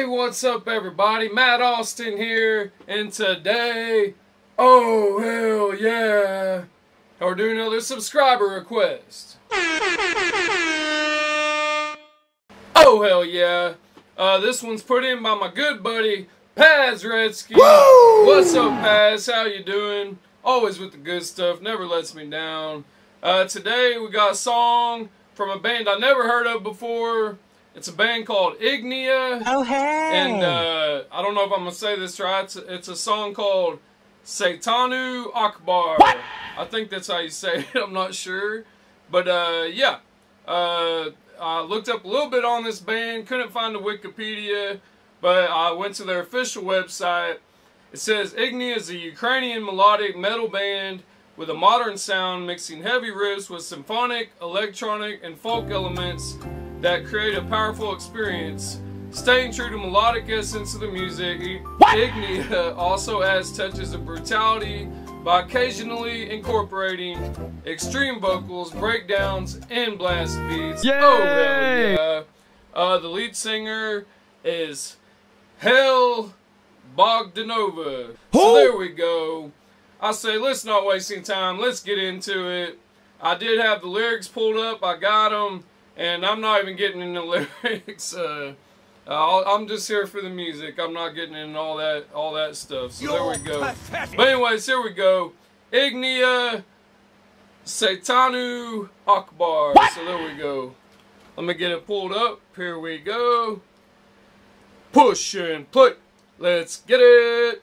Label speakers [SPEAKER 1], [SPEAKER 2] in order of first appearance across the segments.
[SPEAKER 1] Hey, what's up, everybody? Matt Austin here, and today, oh hell yeah, we're doing another subscriber request. Oh hell yeah! Uh, this one's put in by my good buddy Paz Redsky. What's up, Paz? How you doing? Always with the good stuff, never lets me down. Uh, today we got a song from a band I never heard of before. It's a band called Ignea.
[SPEAKER 2] Oh, hey.
[SPEAKER 1] And uh, I don't know if I'm gonna say this right. It's, it's a song called Seytanu Akbar. I think that's how you say it. I'm not sure, but uh, yeah. Uh, I looked up a little bit on this band. Couldn't find the Wikipedia, but I went to their official website. It says Ignea is a Ukrainian melodic metal band with a modern sound, mixing heavy riffs with symphonic, electronic, and folk elements that create a powerful experience. Staying true to melodic essence of the music, Ignea also adds touches of brutality by occasionally incorporating extreme vocals, breakdowns, and blast beats.
[SPEAKER 2] Yay!
[SPEAKER 1] Oh, hell yeah. Uh, the lead singer is Helle Bogdanova. So there we go. I say, let's not waste any time. Let's get into it. I did have the lyrics pulled up. I got them, and I'm not even getting into lyrics. Uh, I'll, I'm just here for the music. I'm not getting into all that all that stuff. So there we go. But anyways, here we go. Ignea Seytanu Akbar. So there we go. Let me get it pulled up. Here we go. Push and play. Let's get it.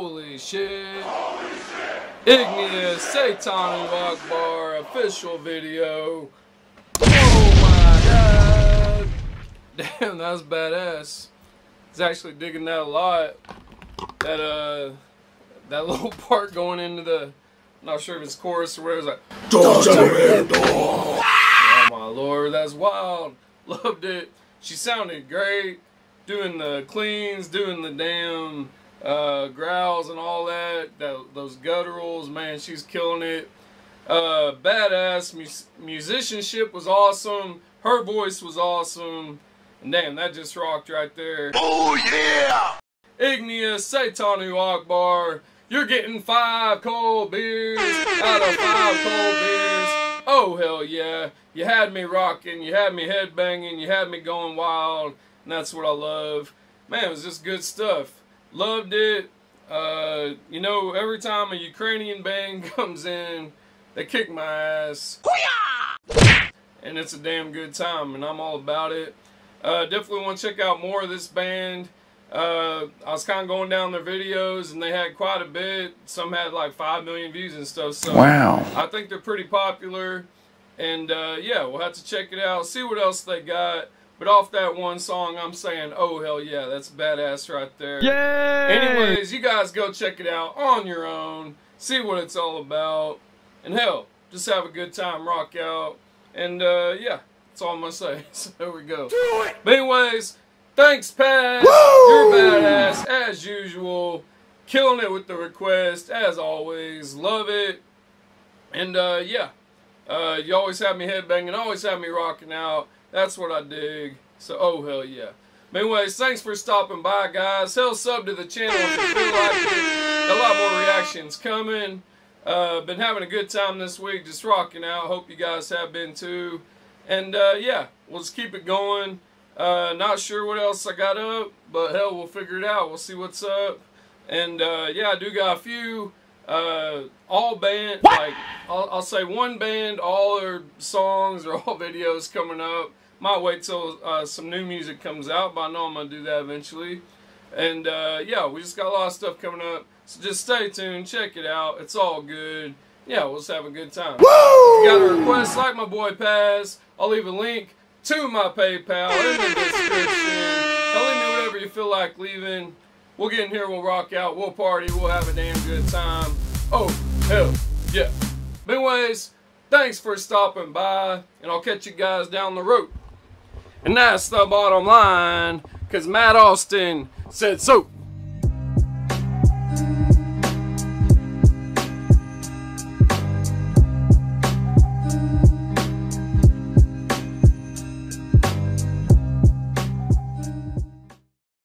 [SPEAKER 1] Holy shit. Igneous Seytanu Akbar official video. Oh my god. Damn, that was badass. I was actually digging that a lot. That uh that little part going into the I'm not sure if it's chorus or where it's like Oh my lord, that's wild. Loved it. She sounded great. Doing the cleans, doing the damn uh, growls and all that. that. Those gutturals, man, she's killing it. Uh, badass. Mus- musicianship was awesome. Her voice was awesome. And damn, that just rocked right there.
[SPEAKER 3] Oh yeah!
[SPEAKER 1] Igneous Seytanu Akbar. You're getting five cold beers out of five cold beers. Oh, hell yeah. You had me rocking, you had me headbanging, you had me going wild, and that's what I love. Man, it was just good stuff. Loved it. Uh, you know, every time a Ukrainian band comes in, they kick my ass. And it's a damn good time, and I'm all about it. Uh, definitely want to check out more of this band. Uh, I was kind of going down their videos, and they had quite a bit. Some had like five million views and stuff. So
[SPEAKER 4] Wow.
[SPEAKER 1] I think they're pretty popular. And uh, yeah, we'll have to check it out, see what else they got. But off that one song, I'm saying, oh hell yeah, that's badass right there.
[SPEAKER 4] Yay!
[SPEAKER 1] Anyways, you guys go check it out on your own, see what it's all about, and hell, just have a good time, rock out, and uh, yeah, that's all I'm gonna say. So there we go. Do But anyways, thanks, Pat. You're badass as usual, killing it with the request as always. Love it, and uh, yeah, uh, you always have me headbanging, always have me rocking out. That's what I dig. So oh hell yeah. Anyways, thanks for stopping by, guys. Hell, sub to the channel if you feel like it. A lot more reactions coming. Uh, been having a good time this week, just rocking out. Hope you guys have been too. And uh, yeah, we'll just keep it going. Uh, not sure what else I got up, but hell, we'll figure it out. We'll see what's up. And uh, yeah, I do got a few uh, all band, like I'll, I'll say one band, all their songs or all videos coming up. Might wait till uh, some new music comes out, but I know I'm gonna do that eventually. And uh, yeah, we just got a lot of stuff coming up, so just stay tuned, check it out. It's all good. Yeah, we'll just have a good time. If you got a request like my boy Paz, I'll leave a link to my PayPal in the description. I'll leave me whatever you feel like leaving. We'll get in here, we'll rock out, we'll party, we'll have a damn good time. Oh, hell, yeah. But anyways, thanks for stopping by, and I'll catch you guys down the road. And that's the bottom line, because Matt Austin said so.